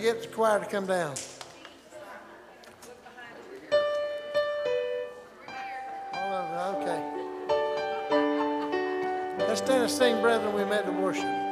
Get the choir to come down? All okay. Let's stand and sing, brethren, we met to worship.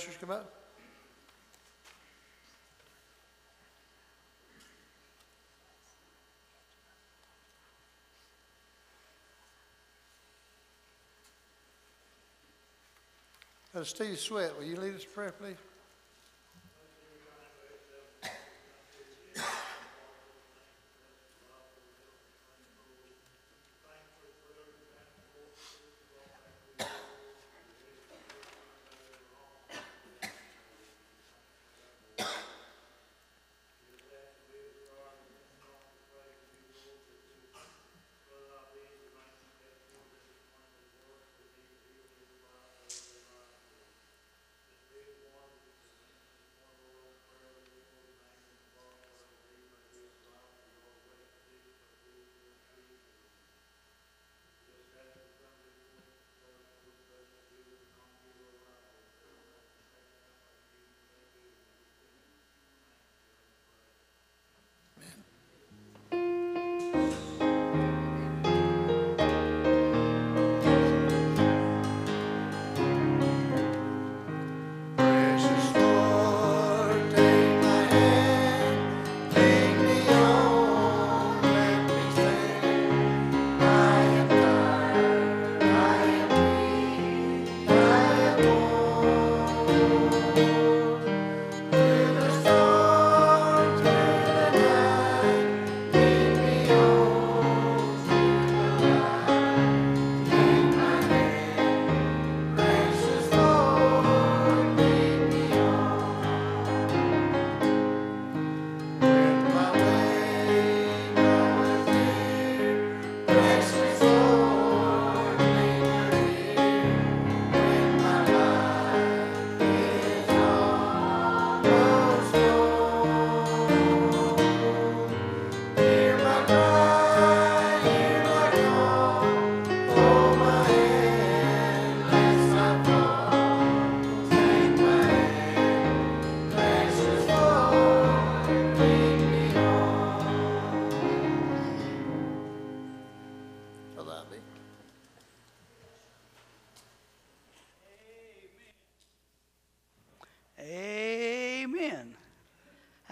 Ushers come up? Steve Sweat, will you lead us in prayer, please?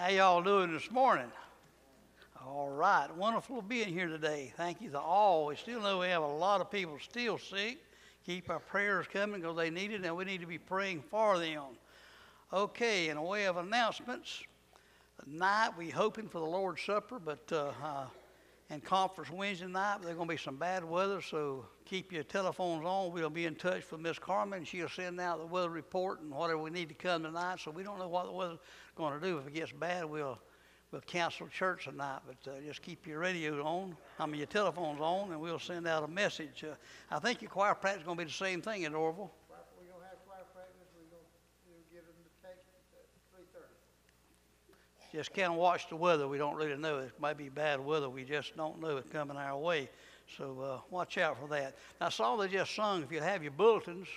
How y'all doing this morning? All right, wonderful being here today. Thank you to all. We still know we have a lot of people still sick. Keep our prayers coming because they need it, and we need to be praying for them. Okay, in a way of announcements, tonight we hoping for the Lord's Supper, but uh, uh, and conference Wednesday night. But there's going to be some bad weather, so keep your telephones on. We'll be in touch with Miss Carmen. She'll send out the weather report and whatever we need to come tonight. So we don't know what the weather's going to do. If it gets bad, we'll we'll cancel church tonight. But uh, just keep your radio on. I mean your telephones on, and we'll send out a message. Uh, I think your choir practice is going to be the same thing at Orville. We're gonna have choir practice, we're gonna, we'll get them to text at three thirty. Just of watch the weather. We don't really know. It might be bad weather. We just don't know it coming our way. So uh, watch out for that. Now, I saw they just sung. If you have your bulletins,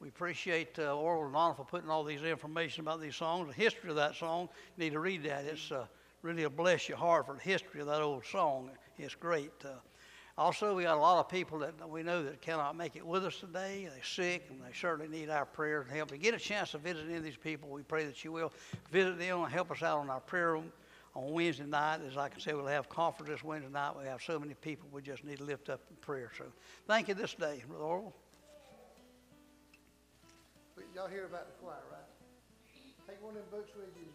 we appreciate uh, Oral and Donna for putting all these information about these songs. The history of that song, you need to read that. It's uh, really a bless your heart for the history of that old song. It's great. Uh, also, we got a lot of people that we know that cannot make it with us today. They're sick, and they certainly need our prayers and help. If you get a chance to visit any of these people, we pray that you will visit them and help us out on our prayer room on Wednesday night. As I can say, we'll have conference this Wednesday night. We have so many people we just need to lift up in prayer. So thank you this day, Brother Orwell. Y'all hear about the choir, right? Take one of them books with you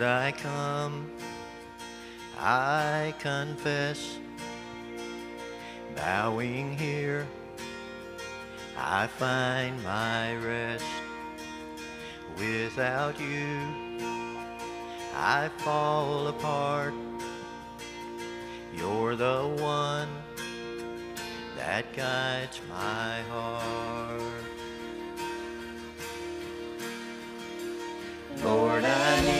Lord, I come, I confess, bowing here, I find my rest. Without you, I fall apart. You're the one that guides my heart. Lord, I need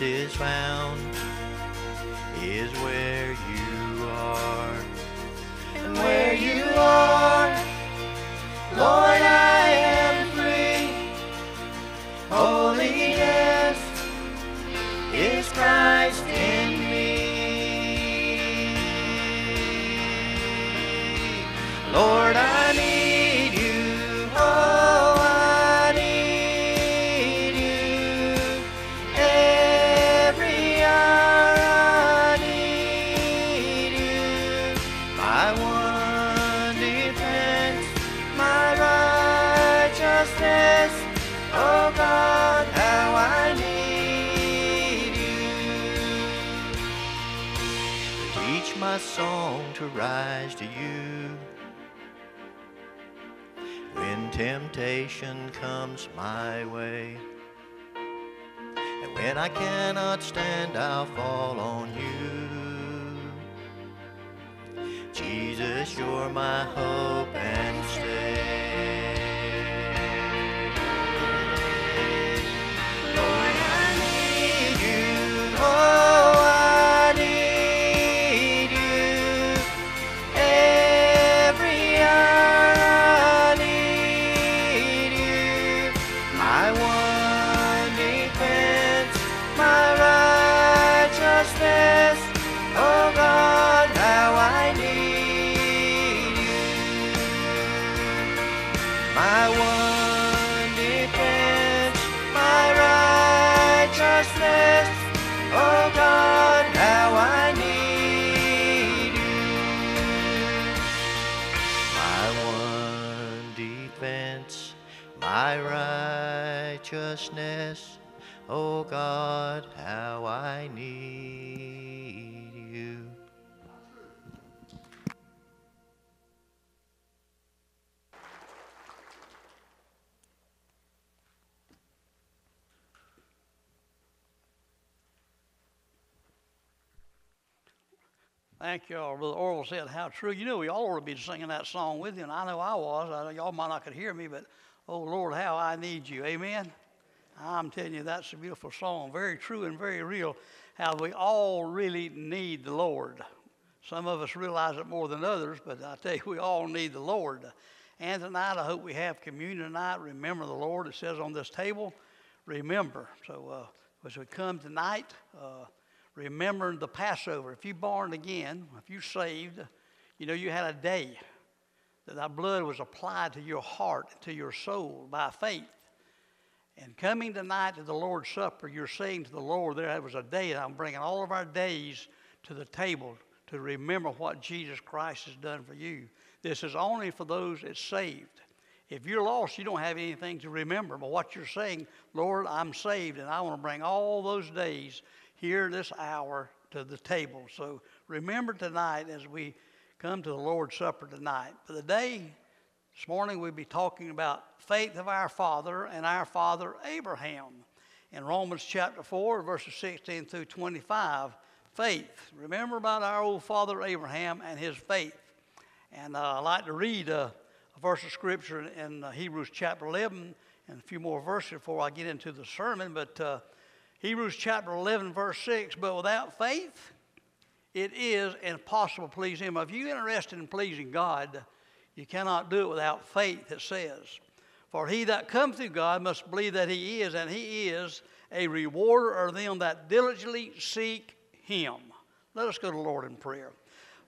is found I cannot stand, I'll fall on you. Jesus, you're my hope and stay. Thank y'all. Brother Orwell said how true. You know, we all ought to be singing that song with you, and I know I was. I know y'all might not could hear me, but oh Lord, how I need you. Amen. I'm telling you, that's a beautiful song. Very true and very real. How we all really need the Lord. Some of us realize it more than others, but I tell you, we all need the Lord. And tonight, I hope we have communion tonight. Remember the Lord. It says on this table, remember. So uh, as we come tonight, uh, remembering the Passover. If you're born again, if you're saved, you know you had a day that thy blood was applied to your heart, to your soul by faith. And coming tonight to the Lord's Supper, you're saying to the Lord, there was a day, and I'm bringing all of our days to the table to remember what Jesus Christ has done for you. This is only for those that's saved. If you're lost, you don't have anything to remember. But what you're saying, Lord, I'm saved, and I want to bring all those days here this hour to the table. So remember tonight as we come to the Lord's Supper tonight. For the day, this morning we'll be talking about faith of our father and our father Abraham. In Romans chapter 4, verses 16 through 25, faith. Remember about our old father Abraham and his faith. And uh, I'd like to read uh, a verse of scripture in uh, Hebrews chapter 11 and a few more verses before I get into the sermon. But uh, Hebrews chapter 11, verse 6 But without faith, it is impossible to please Him. If you're interested in pleasing God, you cannot do it without faith, it says. For he that cometh to God must believe that he is, and he is a rewarder of them that diligently seek him. Let us go to the Lord in prayer.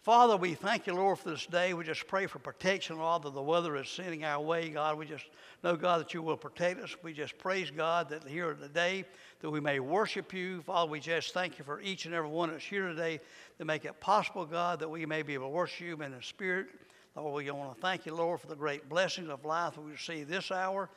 Father, we thank you, Lord, for this day. We just pray for protection, Lord, that the weather is sending our way, God. We just know, God, that you will protect us. We just praise God that here today that we may worship you. Father, we just thank you for each and every one that's here today to make it possible, God, that we may be able to worship you in the Spirit. Lord, we want to thank you, Lord, for the great blessings of life we receive this hour.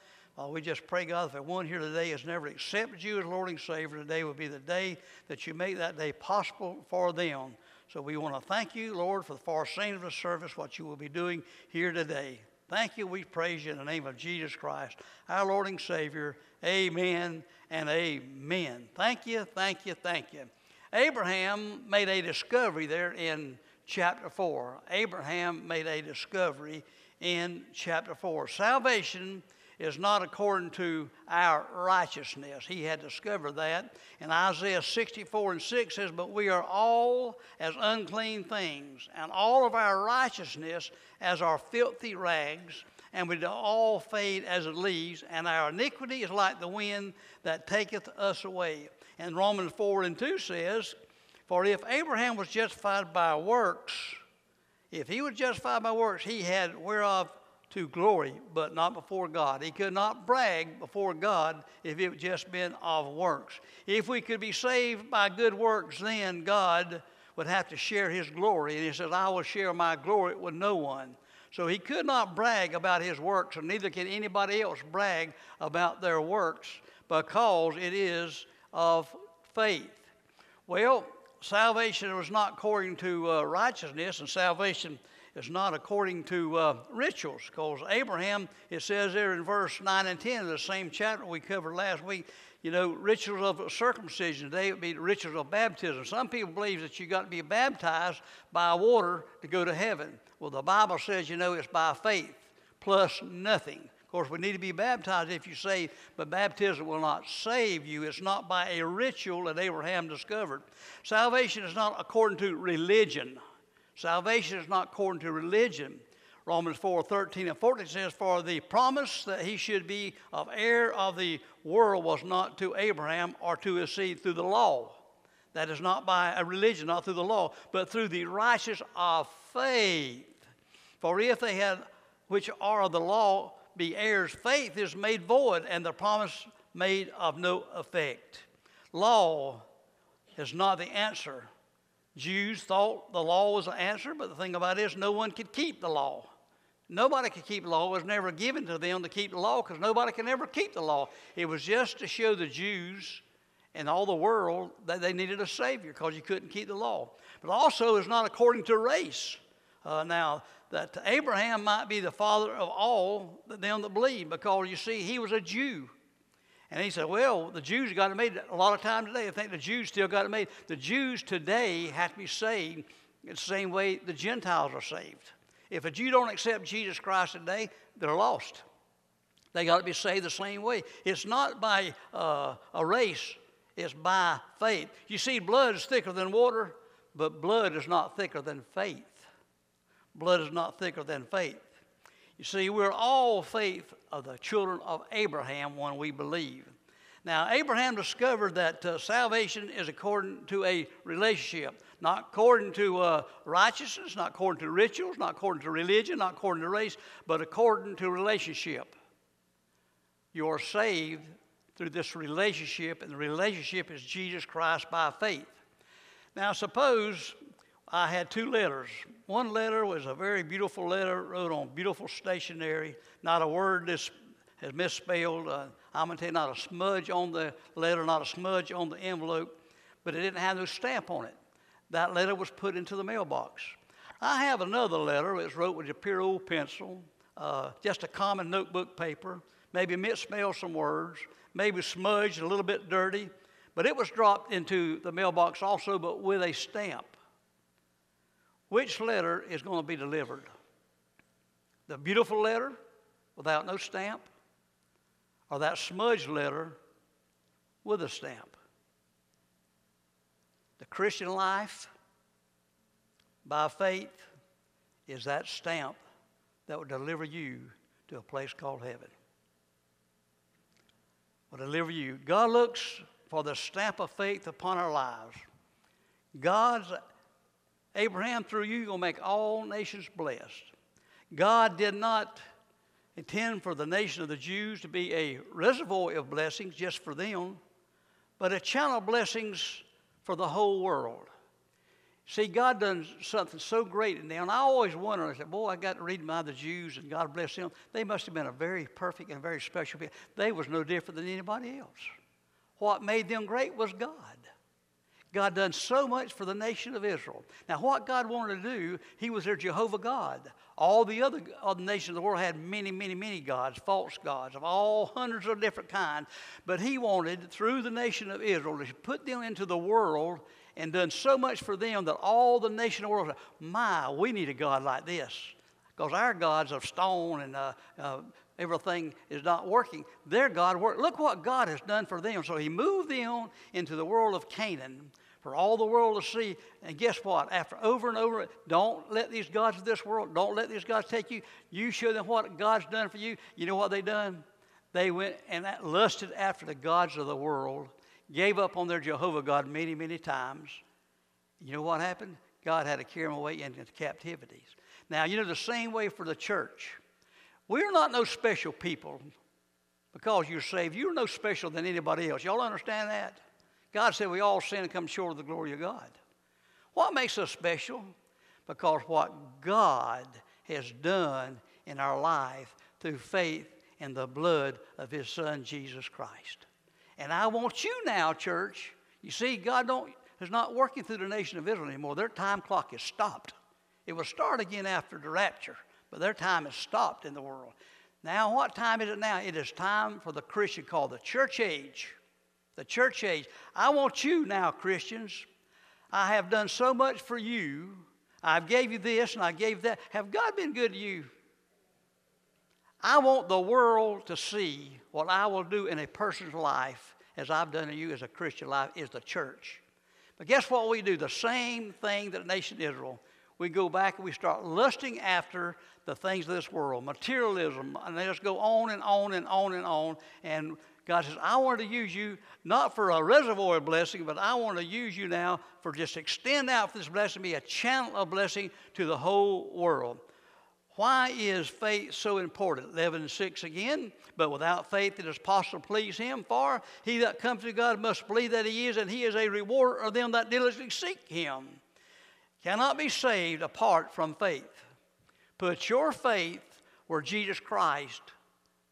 We just pray, God, if everyone here today has never accepted you as Lord and Savior, today will be the day that you make that day possible for them. So we want to thank you, Lord, for the far same of the service, what you will be doing here today. Thank you. We praise you in the name of Jesus Christ, our Lord and Savior. Amen and amen. Thank you, thank you, thank you. Abraham made a discovery there in chapter 4. Abraham made a discovery in chapter 4. Salvation is not according to our righteousness. He had discovered that. And Isaiah 64 and 6 says, But we are all as unclean things, and all of our righteousness as our filthy rags, and we do all fade as it leaves, and our iniquity is like the wind that taketh us away. And Romans 4 and 2 says, For if Abraham was justified by works, if he was justified by works, he had whereof to glory, but not before God. He could not brag before God if it just been of works. If we could be saved by good works, then God would have to share his glory. And he says, I will share my glory with no one. So he could not brag about his works, and neither can anybody else brag about their works because it is of faith. Well, salvation was not according to uh, righteousness, and salvation is not according to uh, rituals. Because Abraham, it says there in verse 9 and 10 of the same chapter we covered last week, you know, rituals of circumcision, they would be rituals of baptism. Some people believe that you got to be baptized by water to go to heaven. Well, the Bible says, you know, it's by faith plus nothing. Of course, we need to be baptized if you say, but baptism will not save you. It's not by a ritual that Abraham discovered. Salvation is not according to religion. Salvation is not according to religion. Romans 4 13 and 14 says, For the promise that he should be of heir of the world was not to Abraham or to his seed through the law. That is not by a religion, not through the law, but through the righteous of faith. For if they had, which are of the law, be heirs, faith is made void, and the promise made of no effect. Law is not the answer Jews thought the law was the answer, but the thing about it is, no one could keep the law. Nobody could keep the law. It was never given to them to keep the law because nobody can ever keep the law. It was just to show the Jews and all the world that they needed a Savior because you couldn't keep the law. But also, it's not according to race. Uh, now, that Abraham might be the father of all them that believe because you see, he was a Jew. And he said, Well, the Jews got it made a lot of times today. I think the Jews still got it made. The Jews today have to be saved the same way the Gentiles are saved. If a Jew don't accept Jesus Christ today, they're lost. They got to be saved the same way. It's not by uh, a race, it's by faith. You see, blood is thicker than water, but blood is not thicker than faith. Blood is not thicker than faith. You see, we're all faith of the children of Abraham when we believe. Now, Abraham discovered that uh, salvation is according to a relationship, not according to uh, righteousness, not according to rituals, not according to religion, not according to race, but according to relationship. You are saved through this relationship, and the relationship is Jesus Christ by faith. Now, suppose I had two letters. One letter was a very beautiful letter, wrote on beautiful stationery, not a word is, is misspelled. Uh, I'm going to tell you, not a smudge on the letter, not a smudge on the envelope, but it didn't have no stamp on it. That letter was put into the mailbox. I have another letter. It's wrote with a pure old pencil, uh, just a common notebook paper, maybe misspelled some words, maybe smudged, a little bit dirty, but it was dropped into the mailbox also, but with a stamp. Which letter is going to be delivered? The beautiful letter without no stamp, or that smudged letter with a stamp? The Christian life by faith is that stamp that will deliver you to a place called heaven. will deliver you. God looks for the stamp of faith upon our lives. God's Abraham, through you, going to make all nations blessed. God did not intend for the nation of the Jews to be a reservoir of blessings just for them, but a channel of blessings for the whole world. See, God done something so great in them. And I always wonder, I said, boy, I got to read about the Jews and God bless them. They must have been a very perfect and very special people. They was no different than anybody else. What made them great was God. God done so much for the nation of Israel. Now, what God wanted to do, He was their Jehovah God. All the other, other nations of the world had many, many, many gods, false gods of all hundreds of different kinds. But He wanted, through the nation of Israel, to put them into the world and done so much for them that all the nation of the world said, My, we need a God like this. Because our gods of stone and uh, uh, everything is not working. Their God worked. Look what God has done for them. So He moved them into the world of Canaan for all the world to see. And guess what? After over and over, don't let these gods of this world, don't let these gods take you. You show them what God's done for you. You know what they done? They went and lusted after the gods of the world, gave up on their Jehovah God many, many times. You know what happened? God had to carry them away into captivities. Now, you know, the same way for the church. We're not no special people because you're saved. You're no special than anybody else. Y'all understand that? God said we all sin and come short of the glory of God. What makes us special? Because what God has done in our life through faith in the blood of His Son, Jesus Christ. And I want you now, church. You see, God don't, is not working through the nation of Israel anymore. Their time clock is stopped. It will start again after the rapture, but their time is stopped in the world. Now, what time is it now? It is time for the Christian called the church age the church age. I want you now, Christians. I have done so much for you. I've gave you this and I gave that. Have God been good to you? I want the world to see what I will do in a person's life as I've done in you as a Christian life is the church. But guess what we do? The same thing that the nation Israel. We go back and we start lusting after the things of this world, materialism, and they just go on and on and on and on. And God says, I want to use you not for a reservoir of blessing, but I want to use you now for just extend out for this blessing, be a channel of blessing to the whole world. Why is faith so important? 11 and 6 again. But without faith it is possible to please him. For he that comes to God must believe that he is, and he is a rewarder of them that diligently seek him. Cannot be saved apart from faith. Put your faith where Jesus Christ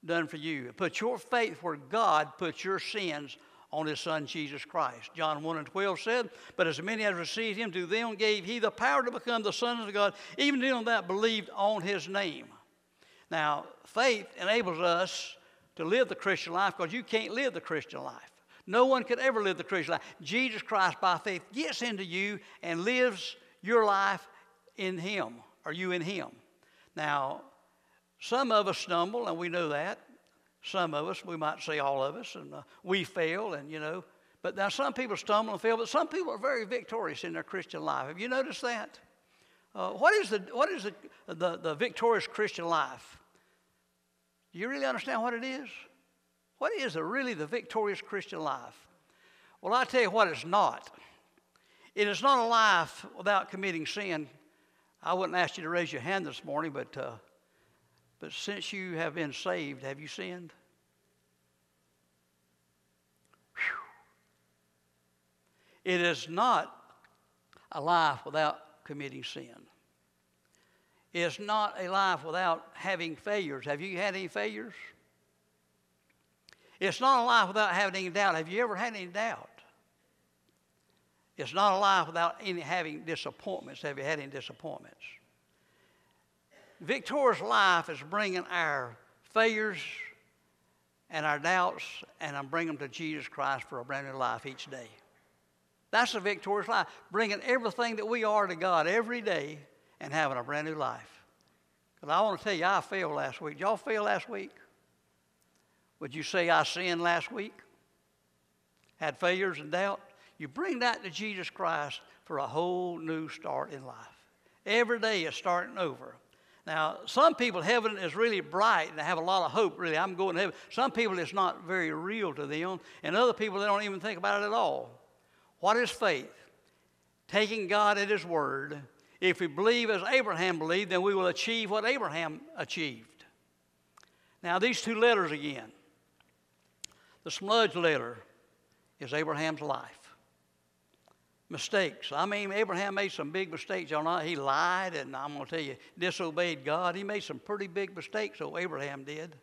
done for you. Put your faith where God puts your sins on his son Jesus Christ. John 1 and 12 said, But as many as received him, to them gave he the power to become the sons of God, even to them that believed on his name. Now, faith enables us to live the Christian life because you can't live the Christian life. No one could ever live the Christian life. Jesus Christ, by faith, gets into you and lives your life in him, or you in him. Now, some of us stumble, and we know that. Some of us, we might say all of us, and uh, we fail, and you know. But now some people stumble and fail, but some people are very victorious in their Christian life. Have you noticed that? Uh, what is, the, what is the, the, the victorious Christian life? Do you really understand what it is? What is really the victorious Christian life? Well, I tell you what it's not. It is not a life without committing sin. I wouldn't ask you to raise your hand this morning, but uh, but since you have been saved, have you sinned? Whew. It is not a life without committing sin. It's not a life without having failures. Have you had any failures? It's not a life without having any doubt. Have you ever had any doubt? It's not a life without any having disappointments. Have you had any disappointments? Victorious life is bringing our failures and our doubts and I'm bringing them to Jesus Christ for a brand new life each day. That's a victorious life, bringing everything that we are to God every day and having a brand new life. Because I want to tell you, I failed last week. Did y'all fail last week? Would you say I sinned last week? Had failures and doubt? You bring that to Jesus Christ for a whole new start in life. Every day is starting over. Now, some people, heaven is really bright and they have a lot of hope, really. I'm going to heaven. Some people, it's not very real to them. And other people, they don't even think about it at all. What is faith? Taking God at His word. If we believe as Abraham believed, then we will achieve what Abraham achieved. Now, these two letters again. The smudge letter is Abraham's life mistakes. I mean, Abraham made some big mistakes. Y'all know he lied, and I'm going to tell you, disobeyed God. He made some pretty big mistakes, so Abraham did.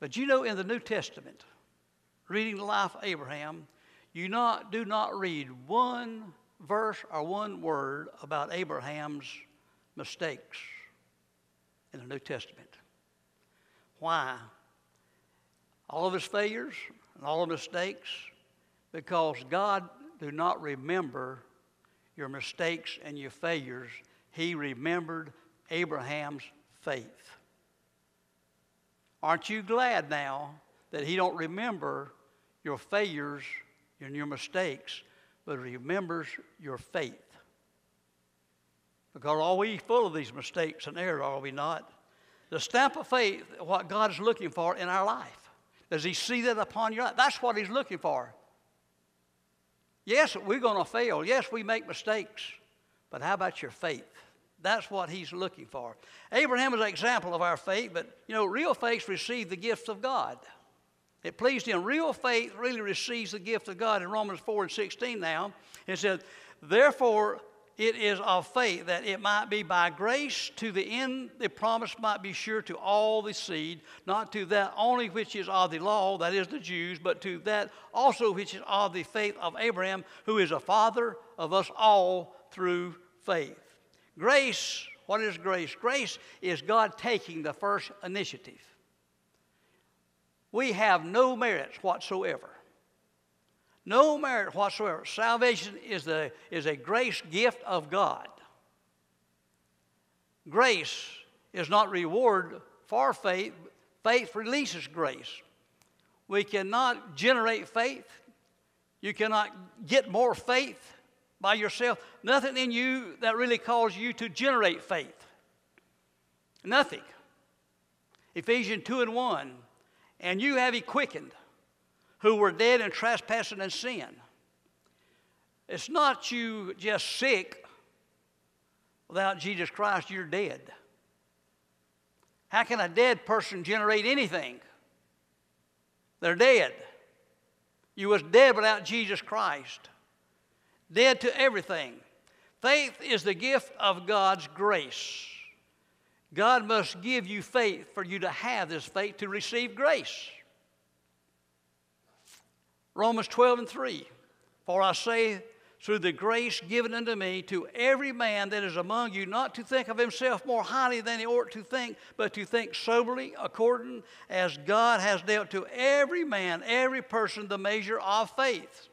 But you know, in the New Testament, reading the life of Abraham, you not, do not read one verse or one word about Abraham's mistakes in the New Testament. Why? All of his failures and all of his mistakes, because God do not remember your mistakes and your failures. He remembered Abraham's faith. Aren't you glad now that he don't remember your failures and your mistakes, but remembers your faith? Because are we full of these mistakes and errors, are we not? The stamp of faith, what God is looking for in our life. Does he see that upon your life? That's what he's looking for. Yes, we're going to fail. Yes, we make mistakes. But how about your faith? That's what he's looking for. Abraham is an example of our faith, but you know, real faith receives the gift of God. It pleased him. Real faith really receives the gift of God in Romans 4 and 16 now. It says, Therefore, it is of faith that it might be by grace to the end the promise might be sure to all the seed, not to that only which is of the law, that is the Jews, but to that also which is of the faith of Abraham, who is a father of us all through faith. Grace, what is grace? Grace is God taking the first initiative. We have no merits whatsoever. No merit whatsoever. Salvation is, the, is a grace gift of God. Grace is not reward for faith, faith releases grace. We cannot generate faith. You cannot get more faith by yourself. Nothing in you that really calls you to generate faith. Nothing. Ephesians 2 and 1. And you have he quickened who were dead in trespassing and sin. It's not you just sick. Without Jesus Christ, you're dead. How can a dead person generate anything? They're dead. You was dead without Jesus Christ. Dead to everything. Faith is the gift of God's grace. God must give you faith for you to have this faith to receive grace. Romans 12 and 3. For I say, through the grace given unto me, to every man that is among you, not to think of himself more highly than he ought to think, but to think soberly, according as God has dealt to every man, every person, the measure of faith.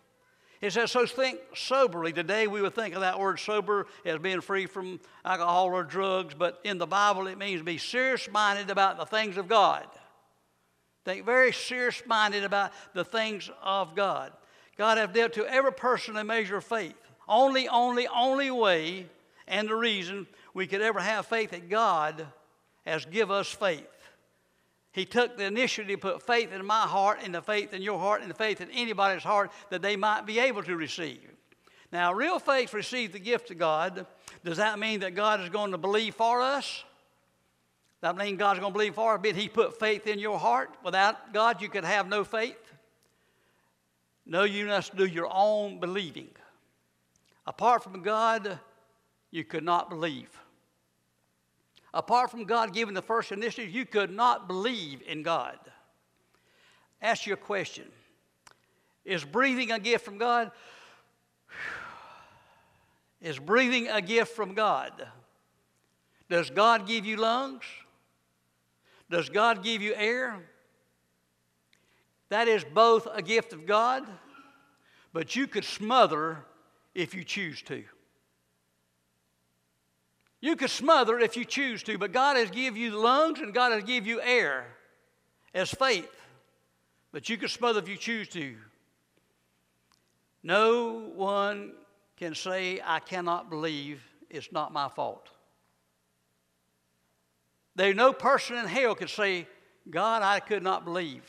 It says, so think soberly. Today we would think of that word sober as being free from alcohol or drugs, but in the Bible it means be serious minded about the things of God. Think very serious minded about the things of God. God have dealt to every person a measure of faith. Only, only, only way and the reason we could ever have faith that God has give us faith. He took the initiative to put faith in my heart and the faith in your heart and the faith in anybody's heart that they might be able to receive. Now, real faith receives the gift of God. Does that mean that God is going to believe for us? That means God's going to believe for it. He put faith in your heart. Without God, you could have no faith. No, you must do your own believing. Apart from God, you could not believe. Apart from God giving the first initiative, you could not believe in God. Ask your question Is breathing a gift from God? Is breathing a gift from God? Does God give you lungs? Does God give you air? That is both a gift of God, but you could smother if you choose to. You could smother if you choose to, but God has given you lungs and God has given you air as faith. But you could smother if you choose to. No one can say, I cannot believe it's not my fault. There's no person in hell could say, God, I could not believe.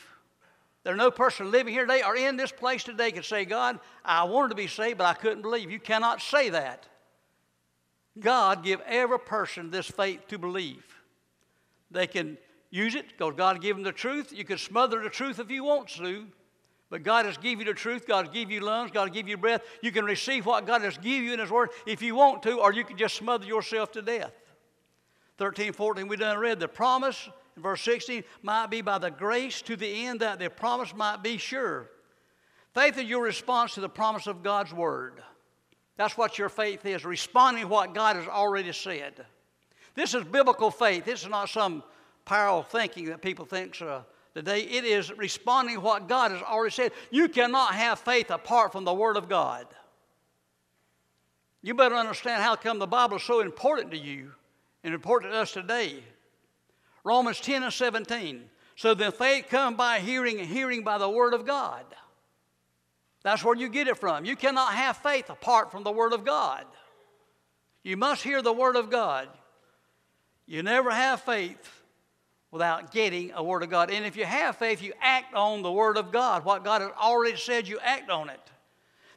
There's no person living here today or in this place today could say, God, I wanted to be saved, but I couldn't believe. You cannot say that. God give every person this faith to believe. They can use it because God give them the truth. You can smother the truth if you want to, but God has give you the truth. God has give you lungs. God has give you breath. You can receive what God has give you in His Word if you want to, or you can just smother yourself to death. 13, 14, we done read the promise in verse 16 might be by the grace to the end that the promise might be sure. Faith is your response to the promise of God's Word. That's what your faith is, responding to what God has already said. This is biblical faith. This is not some powerful thinking that people think uh, today. It is responding to what God has already said. You cannot have faith apart from the Word of God. You better understand how come the Bible is so important to you and important to us today. Romans 10 and 17. So then faith comes by hearing, and hearing by the Word of God. That's where you get it from. You cannot have faith apart from the Word of God. You must hear the Word of God. You never have faith without getting a Word of God. And if you have faith, you act on the Word of God. What God has already said, you act on it.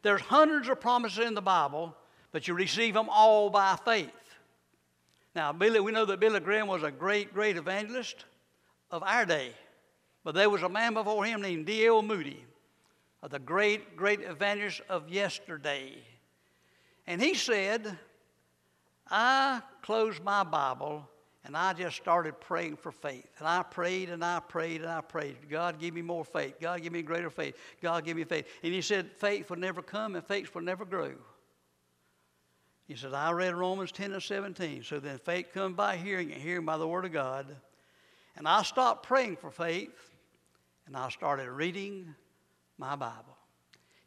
There's hundreds of promises in the Bible, but you receive them all by faith. Now, Billy, we know that Billy Graham was a great, great evangelist of our day. But there was a man before him named D.L. Moody uh, the great, great evangelist of yesterday. And he said, I closed my Bible and I just started praying for faith. And I prayed and I prayed and I prayed. God, give me more faith. God, give me greater faith. God, give me faith. And he said, faith will never come and faith will never grow. He said, I read Romans 10 and 17. So then faith comes by hearing and hearing by the Word of God. And I stopped praying for faith and I started reading my Bible.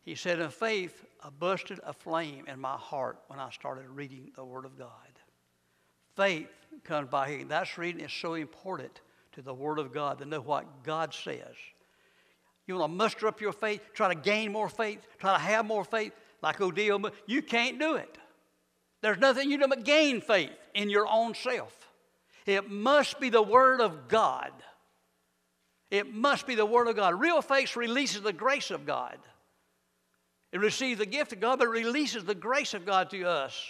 He said, In faith, I busted a flame in my heart when I started reading the Word of God. Faith comes by hearing. That's reading is so important to the Word of God to know what God says. You want to muster up your faith, try to gain more faith, try to have more faith, like Odile. You can't do it. There's nothing you do but gain faith in your own self. It must be the Word of God. It must be the Word of God. Real faith releases the grace of God. It receives the gift of God, but it releases the grace of God to us.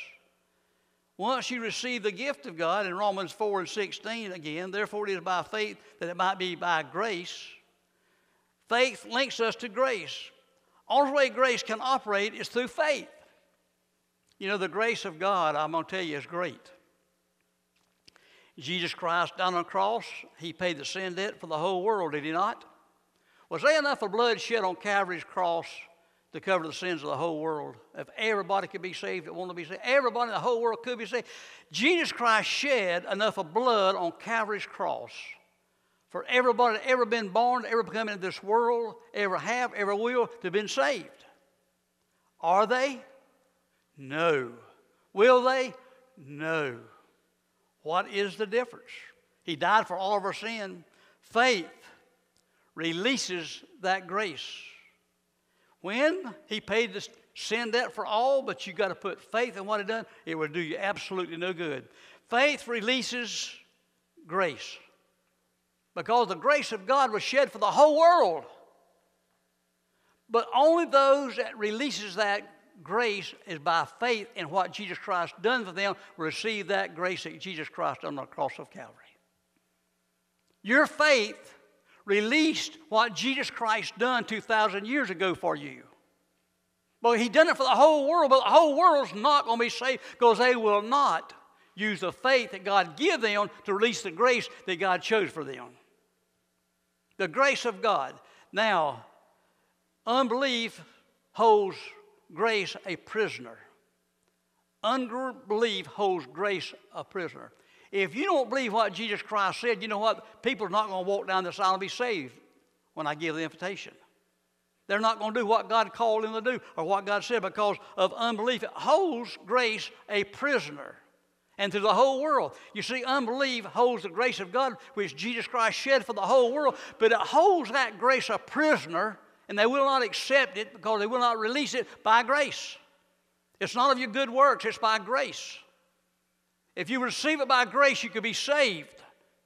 Once you receive the gift of God in Romans 4 and 16 again, therefore it is by faith that it might be by grace. Faith links us to grace. Only way grace can operate is through faith. You know, the grace of God, I'm going to tell you, is great. Jesus Christ down on the cross, he paid the sin debt for the whole world, did he not? Was there enough of blood shed on Calvary's cross to cover the sins of the whole world? If everybody could be saved that wanted to be saved, everybody in the whole world could be saved. Jesus Christ shed enough of blood on Calvary's cross for everybody that ever been born, ever come into this world, ever have, ever will, to have been saved. Are they? No. Will they? No. What is the difference? He died for all of our sin. Faith releases that grace. When he paid the sin debt for all, but you got to put faith in what he done, it will do you absolutely no good. Faith releases grace. Because the grace of God was shed for the whole world. But only those that releases that grace is by faith in what Jesus Christ done for them, receive that grace that Jesus Christ on the cross of Calvary. Your faith released what Jesus Christ done 2,000 years ago for you. But he done it for the whole world, but the whole world's not going to be saved because they will not use the faith that God give them to release the grace that God chose for them. The grace of God. Now, unbelief holds grace a prisoner. Unbelief holds grace a prisoner. If you don't believe what Jesus Christ said, you know what? People are not going to walk down this aisle and be saved when I give the invitation. They're not going to do what God called them to do or what God said because of unbelief. It holds grace a prisoner and to the whole world. You see, unbelief holds the grace of God, which Jesus Christ shed for the whole world, but it holds that grace a prisoner and they will not accept it because they will not release it by grace. It's not of your good works, it's by grace. If you receive it by grace, you can be saved.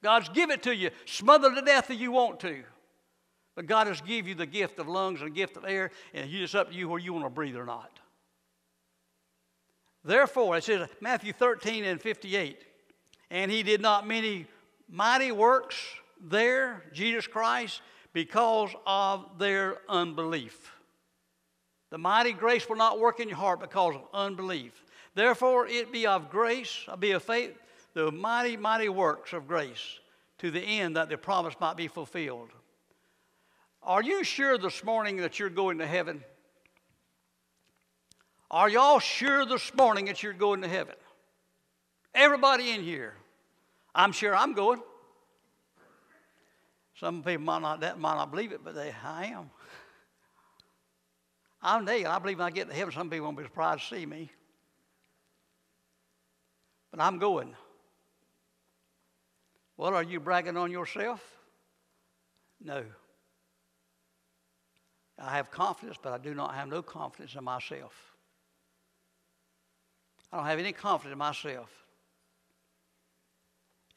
God's give it to you, smother to death if you want to. But God has give you the gift of lungs and the gift of air, and it's up to you whether you want to breathe or not. Therefore, it says Matthew 13 and 58, and he did not many mighty works there, Jesus Christ, because of their unbelief. The mighty grace will not work in your heart because of unbelief. Therefore, it be of grace, be of faith, the mighty, mighty works of grace to the end that the promise might be fulfilled. Are you sure this morning that you're going to heaven? Are y'all sure this morning that you're going to heaven? Everybody in here. I'm sure I'm going. Some people might not, that might not believe it, but they, I am. I'm there. I believe when I get to heaven, some people won't be surprised to see me. But I'm going. What are you bragging on yourself? No. I have confidence, but I do not have no confidence in myself. I don't have any confidence in myself.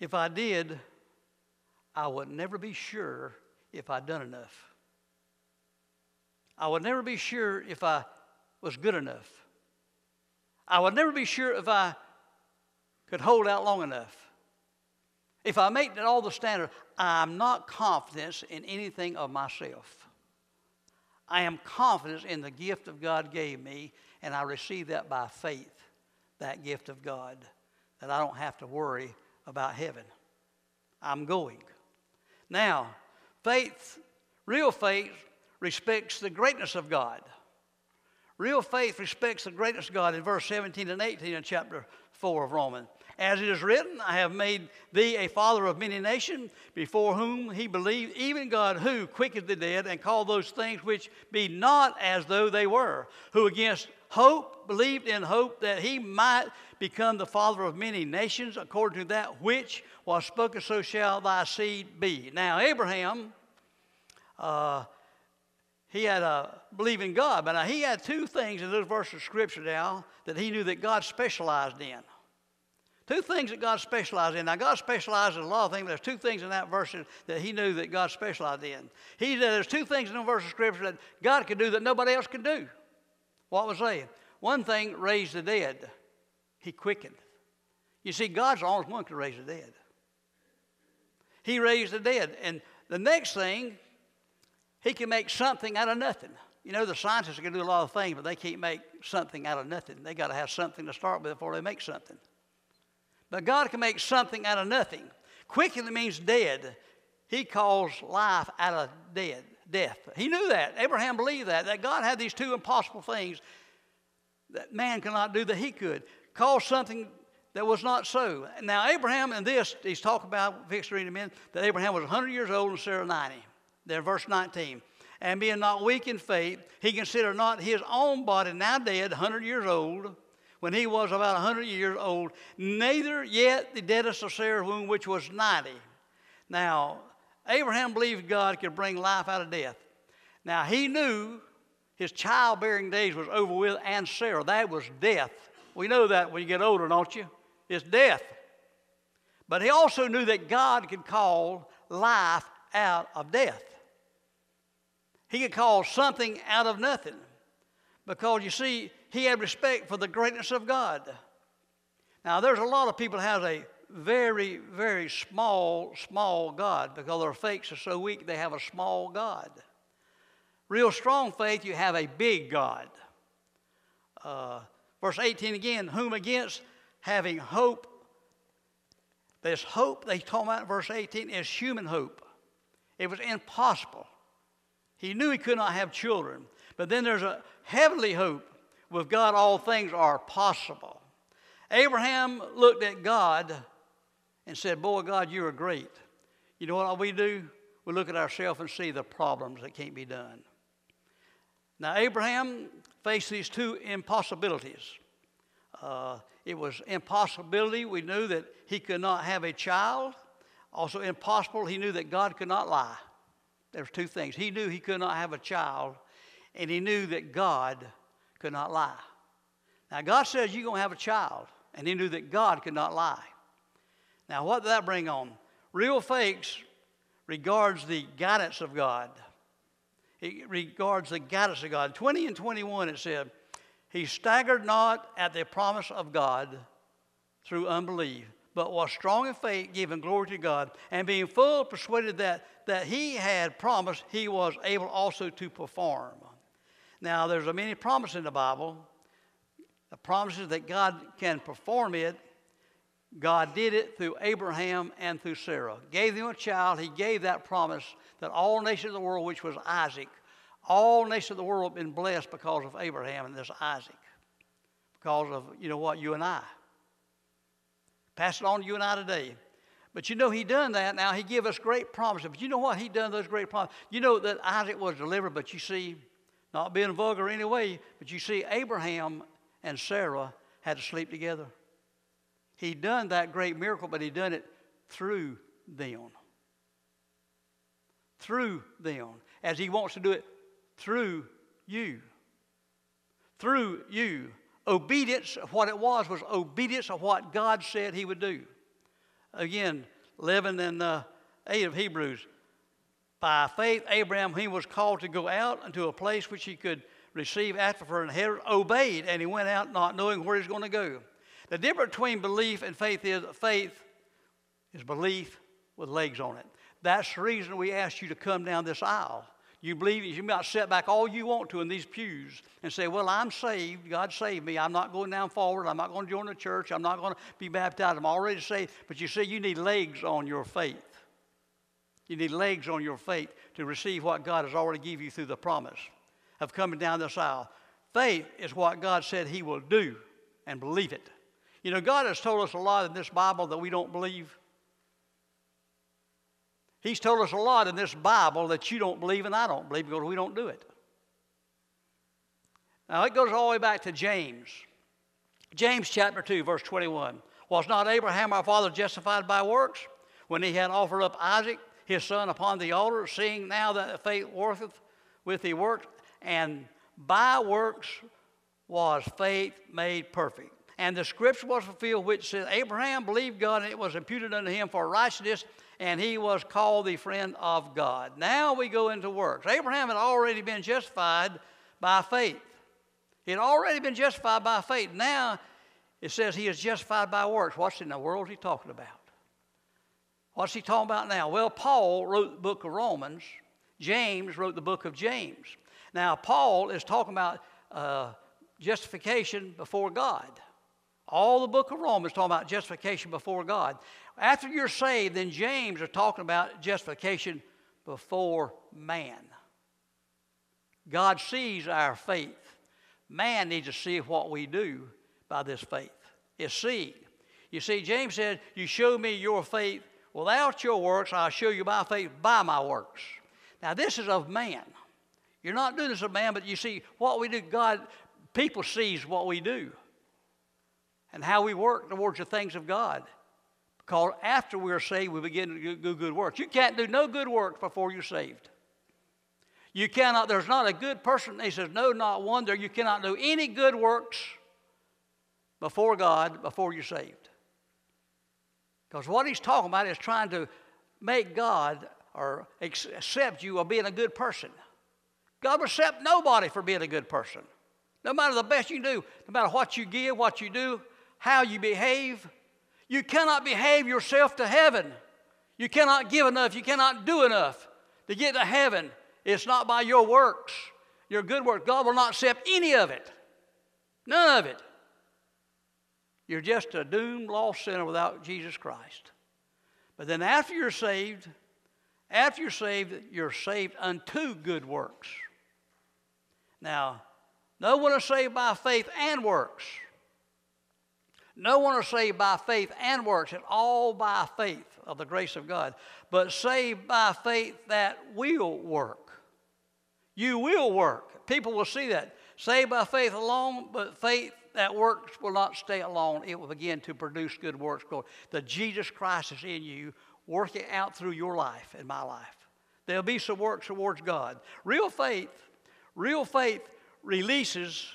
If I did, I would never be sure if I'd done enough. I would never be sure if I was good enough. I would never be sure if I could hold out long enough. If I make it all the standard, I'm not confident in anything of myself. I am confident in the gift of God gave me, and I receive that by faith, that gift of God, that I don't have to worry about heaven. I'm going. Now, faith, real faith, respects the greatness of God. Real faith respects the greatness of God in verse 17 and 18 in chapter 4 of Romans. As it is written, I have made thee a father of many nations, before whom he believed, even God who quickened the dead and called those things which be not as though they were, who against hope believed in hope that he might become the father of many nations, according to that which was spoken, so shall thy seed be. Now, Abraham, uh, he had a believe in God, but he had two things in this verse of scripture now that he knew that God specialized in. Two things that God specialized in. Now, God specializes in a lot of things, but there's two things in that verse that he knew that God specialized in. He said there's two things in the verse of Scripture that God could do that nobody else could do. What was they? One thing, raised the dead. He quickened. You see, God's the only one raise the dead. He raised the dead. And the next thing, he can make something out of nothing. You know, the scientists can do a lot of things, but they can't make something out of nothing. They got to have something to start with before they make something. But God can make something out of nothing. Quickly means dead. He calls life out of dead, death. He knew that. Abraham believed that, that God had these two impossible things that man cannot do that he could. Cause something that was not so. Now, Abraham, and this, he's talking about, fix reading in that Abraham was 100 years old and Sarah 90. There, verse 19. And being not weak in faith, he considered not his own body now dead, 100 years old, when he was about a 100 years old, neither yet the deadest of Sarah's womb, which was 90. Now, Abraham believed God could bring life out of death. Now, he knew his childbearing days was over with, and Sarah. That was death. We know that when you get older, don't you? It's death. But he also knew that God could call life out of death. He could call something out of nothing. Because you see, he had respect for the greatness of God. Now, there's a lot of people have a very, very small, small God because their faiths are so weak, they have a small God. Real strong faith, you have a big God. Uh, verse 18 again, whom against having hope, this hope they talk about in verse 18 is human hope. It was impossible. He knew he could not have children. But then there's a heavenly hope with God, all things are possible. Abraham looked at God and said, Boy, God, you are great. You know what we do? We look at ourselves and see the problems that can't be done. Now, Abraham faced these two impossibilities. Uh, it was impossibility. We knew that he could not have a child. Also, impossible, he knew that God could not lie. There's two things. He knew he could not have a child, and he knew that God could not lie. Now, God says you're going to have a child, and he knew that God could not lie. Now, what did that bring on? Real faith regards the guidance of God. It regards the guidance of God. 20 and 21 it said, He staggered not at the promise of God through unbelief, but was strong in faith, giving glory to God, and being full persuaded that, that he had promised, he was able also to perform. Now, there's a many promises in the Bible. The promises that God can perform it God did it through Abraham and through Sarah. Gave them a child. He gave that promise that all nations of the world, which was Isaac, all nations of the world have been blessed because of Abraham and this Isaac. Because of, you know what, you and I. Pass it on to you and I today. But you know he done that. Now he give us great promises. But you know what he done those great promises? You know that Isaac was delivered, but you see, not being vulgar anyway, but you see Abraham and Sarah had to sleep together. He done that great miracle, but he done it through them. Through them. As he wants to do it through you. Through you. Obedience, what it was, was obedience of what God said he would do. Again, 11 and uh, 8 of Hebrews. By faith, Abraham, he was called to go out into a place which he could receive after for an inheritance, obeyed, and he went out not knowing where he's going to go. The difference between belief and faith is faith is belief with legs on it. That's the reason we asked you to come down this aisle. You believe you might sit back all you want to in these pews and say, Well, I'm saved. God saved me. I'm not going down forward. I'm not going to join the church. I'm not going to be baptized. I'm already saved. But you see, you need legs on your faith. You need legs on your faith to receive what God has already given you through the promise of coming down this aisle. Faith is what God said He will do, and believe it. You know, God has told us a lot in this Bible that we don't believe. He's told us a lot in this Bible that you don't believe and I don't believe because we don't do it. Now, it goes all the way back to James. James chapter 2, verse 21. Was not Abraham our father justified by works when he had offered up Isaac, his son, upon the altar, seeing now that faith worketh with the works, and by works was faith made perfect? And the scripture was fulfilled, which says, Abraham believed God, and it was imputed unto him for righteousness, and he was called the friend of God. Now we go into works. Abraham had already been justified by faith. He had already been justified by faith. Now it says he is justified by works. What's in the world is he talking about? What's he talking about now? Well, Paul wrote the book of Romans. James wrote the book of James. Now, Paul is talking about uh, justification before God. All the book of Romans talking about justification before God. After you're saved, then James is talking about justification before man. God sees our faith. Man needs to see what we do by this faith. It's seeing. You see, James said, You show me your faith without your works, I'll show you my faith by my works. Now, this is of man. You're not doing this of man, but you see, what we do, God, people sees what we do and how we work towards the things of God. Because after we're saved, we begin to do good works. You can't do no good work before you're saved. You cannot, there's not a good person, he says, no, not one there. You cannot do any good works before God before you're saved. Because what he's talking about is trying to make God or accept you of being a good person. God will accept nobody for being a good person. No matter the best you do, no matter what you give, what you do, how you behave. You cannot behave yourself to heaven. You cannot give enough. You cannot do enough to get to heaven. It's not by your works, your good works. God will not accept any of it. None of it. You're just a doomed, lost sinner without Jesus Christ. But then after you're saved, after you're saved, you're saved unto good works. Now, no one is saved by faith and works. No one is saved by faith and works, it's all by faith of the grace of God, but saved by faith that will work. You will work. People will see that. Saved by faith alone, but faith that works will not stay alone. It will begin to produce good works. The Jesus Christ is in you, working out through your life and my life. There'll be some works towards God. Real faith, real faith releases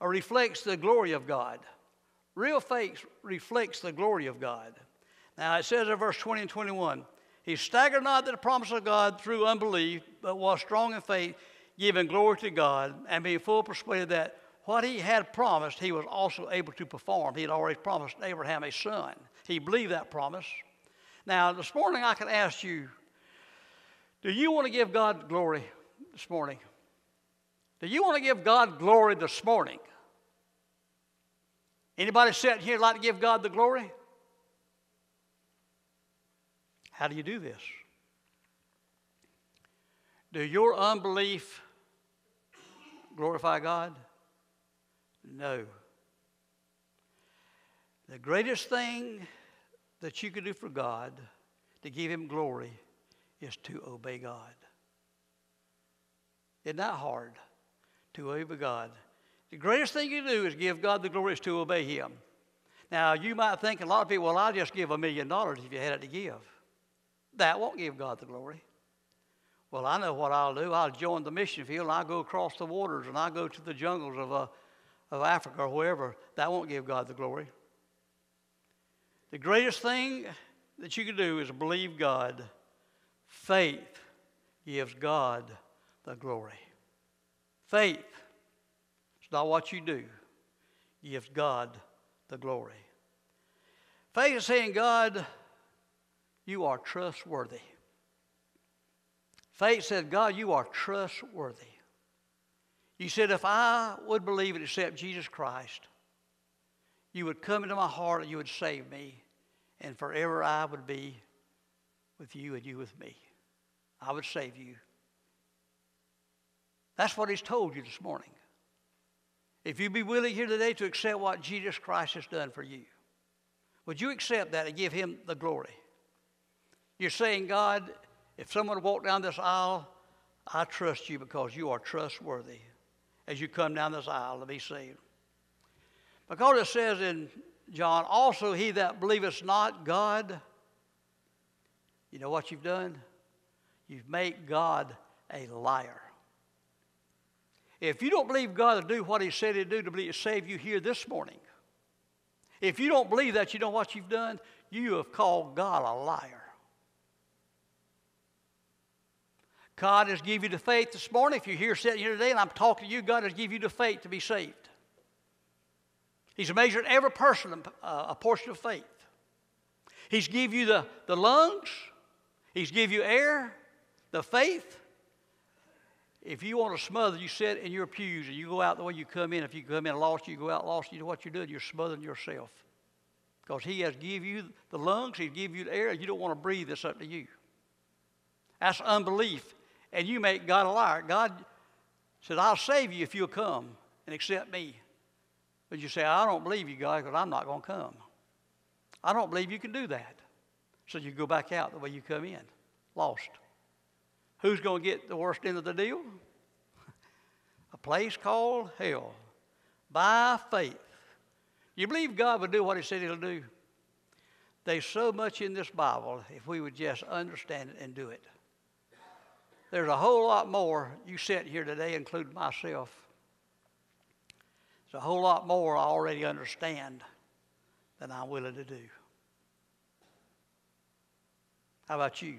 or reflects the glory of God. Real faith reflects the glory of God. Now it says in verse 20 and 21 He staggered not at the promise of God through unbelief, but was strong in faith, giving glory to God, and being full persuaded that what he had promised, he was also able to perform. He had already promised Abraham a son. He believed that promise. Now, this morning I could ask you, do you want to give God glory this morning? Do you want to give God glory this morning? Anybody sitting here like to give God the glory? How do you do this? Do your unbelief glorify God? No. The greatest thing that you can do for God to give Him glory is to obey God. Isn't that hard? To obey God. The greatest thing you do is give God the glory is to obey Him. Now, you might think a lot of people, well, I'll just give a million dollars if you had it to give. That won't give God the glory. Well, I know what I'll do. I'll join the mission field and I'll go across the waters and I'll go to the jungles of, uh, of Africa or wherever. That won't give God the glory. The greatest thing that you can do is believe God. Faith gives God the glory. Faith, not what you do, gives God the glory. Faith is saying, God, you are trustworthy. Faith said, God, you are trustworthy. You said, if I would believe and accept Jesus Christ, you would come into my heart and you would save me, and forever I would be with you and you with me. I would save you. That's what he's told you this morning. If you be willing here today to accept what Jesus Christ has done for you, would you accept that and give him the glory? You're saying, God, if someone walked down this aisle, I trust you because you are trustworthy as you come down this aisle to be saved. Because it says in John, also he that believeth not God, you know what you've done? You've made God a liar. If you don't believe God to do what He said He'd do to, save you here this morning, if you don't believe that, you know what you've done? You have called God a liar. God has given you the faith this morning. If you're here sitting here today and I'm talking to you, God has given you the faith to be saved. He's measured every person uh, a portion of faith. He's give you the, the lungs. He's give you air, the faith. If you want to smother, you sit in your pews and you go out the way you come in. If you come in lost, you go out lost. You know what you're doing? You're smothering yourself. Because He has give you the lungs, He's give you the air. You don't want to breathe it's up to you. That's unbelief. And you make God a liar. God said, I'll save you if you'll come and accept me. But you say, I don't believe you, God, because I'm not going to come. I don't believe you can do that. So you go back out the way you come in, lost. Who's going to get the worst end of the deal? A place called hell. By faith. You believe God would do what He said He'll do? There's so much in this Bible if we would just understand it and do it. There's a whole lot more. You sit here today, including myself. There's a whole lot more I already understand than I'm willing to do. How about you?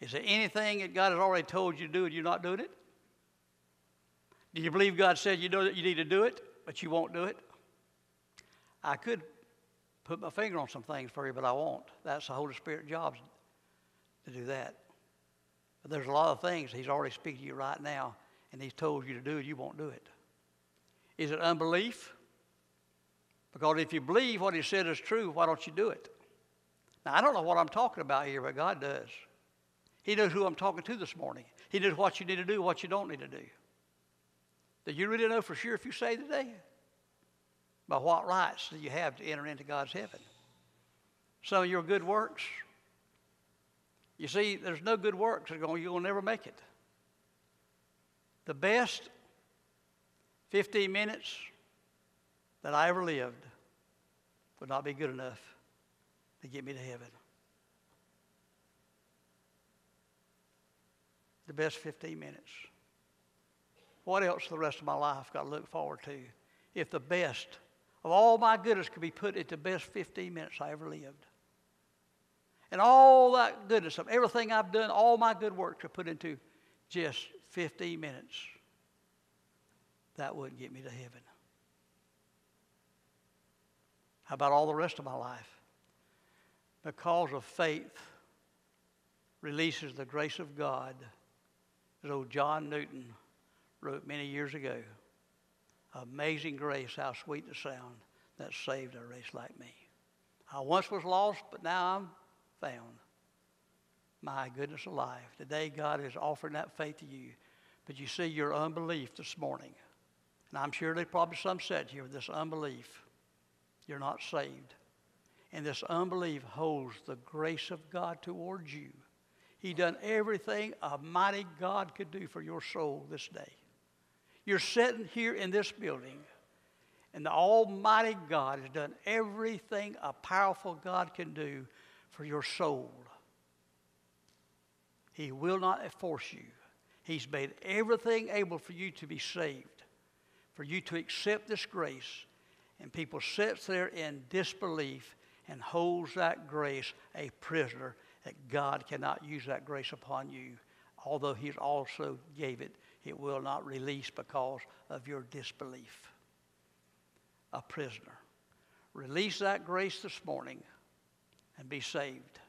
Is there anything that God has already told you to do and you're not doing it? Do you believe God said you know that you need to do it, but you won't do it? I could put my finger on some things for you, but I won't. That's the Holy Spirit job to do that. But there's a lot of things He's already speaking to you right now, and He's told you to do, and you won't do it. Is it unbelief? Because if you believe what He said is true, why don't you do it? Now, I don't know what I'm talking about here, but God does. He knows who I'm talking to this morning. He knows what you need to do, what you don't need to do. Do you really know for sure if you say today? By what rights do you have to enter into God's heaven? Some of your good works. You see, there's no good works. You'll never make it. The best 15 minutes that I ever lived would not be good enough to get me to heaven. The best 15 minutes. What else the rest of my life got to look forward to if the best of all my goodness could be put into the best 15 minutes I ever lived? And all that goodness of everything I've done, all my good works are put into just 15 minutes. That wouldn't get me to heaven. How about all the rest of my life? Because of faith releases the grace of God, as old John Newton wrote many years ago. Amazing grace, how sweet the sound that saved a race like me. I once was lost, but now I'm found. My goodness alive. Today, God is offering that faith to you. But you see your unbelief this morning. And I'm sure there's probably some said here with this unbelief. You're not saved. And this unbelief holds the grace of God towards you. He done everything a mighty God could do for your soul this day. You're sitting here in this building, and the Almighty God has done everything a powerful God can do for your soul. He will not force you. He's made everything able for you to be saved, for you to accept this grace. And people sits there in disbelief and holds that grace a prisoner that God cannot use that grace upon you, although He's also gave it it will not release because of your disbelief. A prisoner. Release that grace this morning and be saved.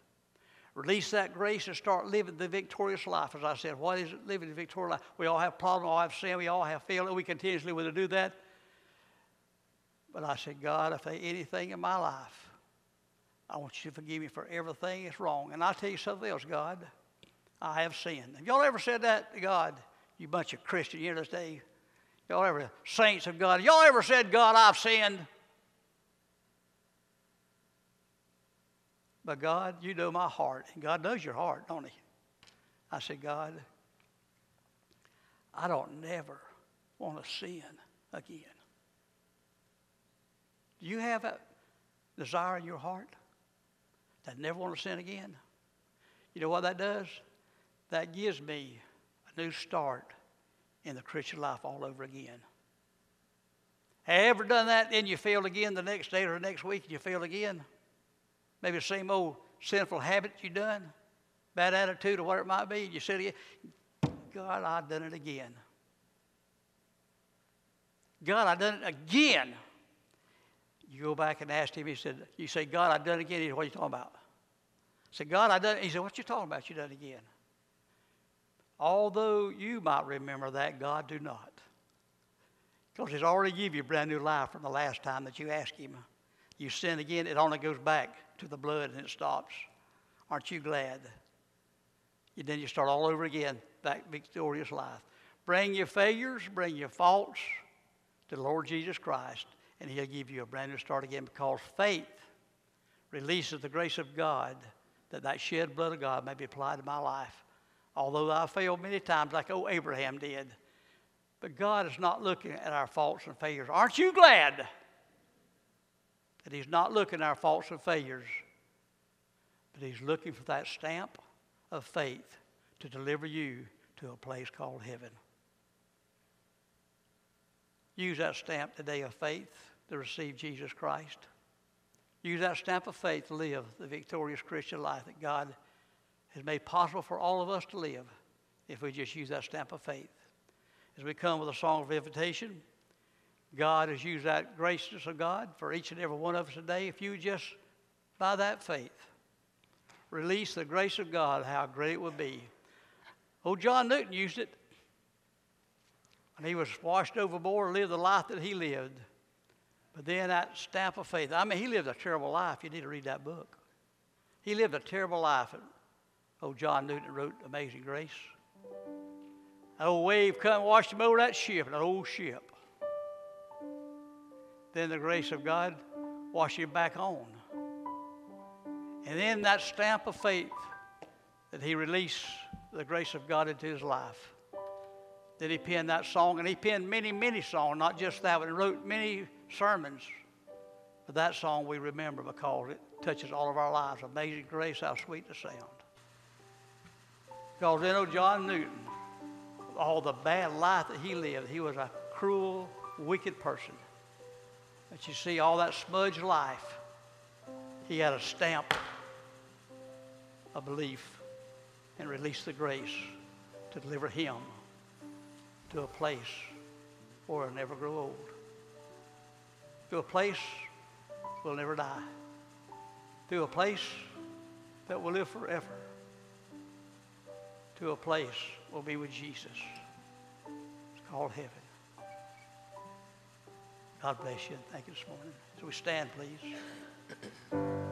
Release that grace and start living the victorious life. As I said, what is it living the victorious life? We all have problems, we all have sin, we all have failure. We continuously will do that. But I said, God, if there's anything in my life, I want you to forgive me for everything that's wrong. And I'll tell you something else, God. I have sinned. Have y'all ever said that to God? You bunch of Christians here this day. Y'all ever, saints of God, y'all ever said, God, I've sinned? But God, you know my heart. And God knows your heart, don't He? I said, God, I don't never want to sin again. Do you have that desire in your heart that never want to sin again? You know what that does? That gives me a new start in the Christian life all over again. Have you ever done that Then you failed again the next day or the next week and you failed again? Maybe the same old sinful habit you done, bad attitude or whatever it might be, and you said again, God, I've done it again. God, I've done it again. You go back and ask him, he said, You say, God, I've done it again. He said, What are you talking about? I said, God, I've done it. He said, What you talking about? You done it again. Although you might remember that, God do not. Because He's already give you a brand new life from the last time that you asked Him. You sin again, it only goes back to the blood and it stops. Aren't you glad? And then you start all over again, back victorious life. Bring your failures, bring your faults to the Lord Jesus Christ, and He'll give you a brand new start again because faith releases the grace of God that that shed blood of God may be applied to my life although I failed many times like old Abraham did. But God is not looking at our faults and failures. Aren't you glad that He's not looking at our faults and failures, but He's looking for that stamp of faith to deliver you to a place called heaven? Use that stamp today of faith to receive Jesus Christ. Use that stamp of faith to live the victorious Christian life that God has made possible for all of us to live if we just use that stamp of faith. As we come with a song of invitation, God has used that graciousness of God for each and every one of us today. If you just, by that faith, release the grace of God, how great it would be. Old John Newton used it. And he was washed overboard, lived the life that he lived. But then that stamp of faith. I mean, he lived a terrible life. You need to read that book. He lived a terrible life. Old John Newton wrote Amazing Grace. An old wave come and washed him over that ship, an old ship. Then the grace of God washed him back on. And then that stamp of faith that he released the grace of God into his life. Then he penned that song, and he penned many, many songs, not just that one. He wrote many sermons. But that song we remember because it touches all of our lives. Amazing grace, how sweet the sound. Because you know, John Newton, all the bad life that he lived, he was a cruel, wicked person. But you see, all that smudged life, he had a stamp a belief and released the grace to deliver him to a place where he'll never grow old, to a place we'll never die, to a place that will live forever, to a place we'll be with Jesus. It's called heaven. God bless you and thank you this morning. So we stand, please.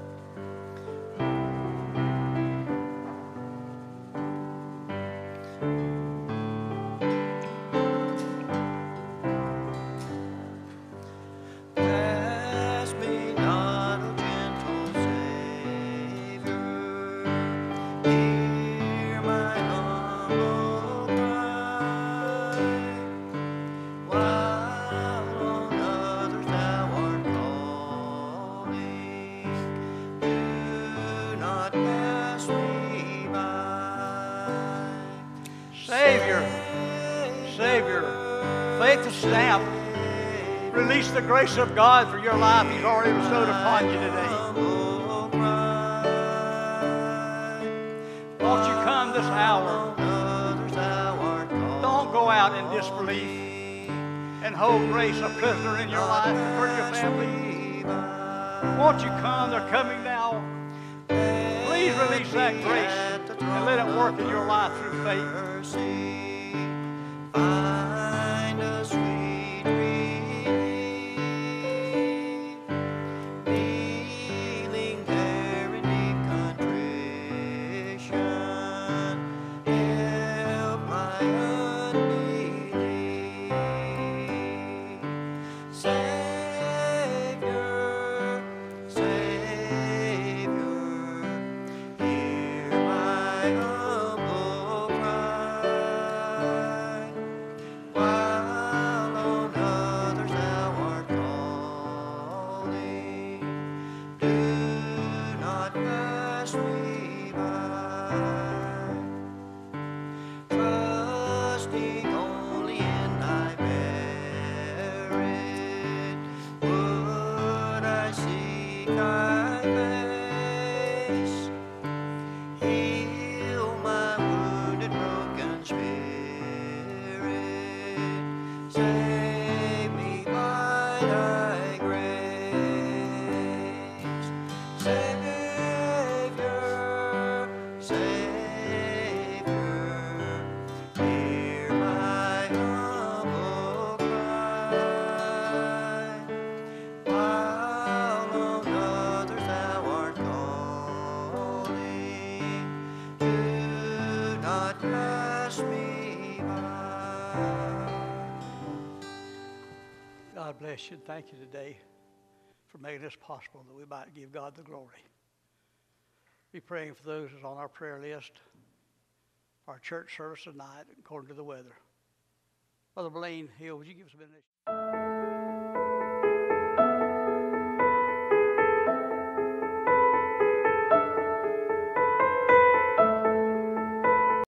Grace of God for your life He's already bestowed upon you today. Won't you come this hour? Don't go out in disbelief and hold grace a prisoner in your life for your family. Won't you come? They're coming now. Please release that grace and let it work in your life through faith. And thank you today for making this possible that we might give God the glory. Be praying for those who's on our prayer list, our church service tonight, according to the weather. Brother Blaine Hill, would you give us a benediction?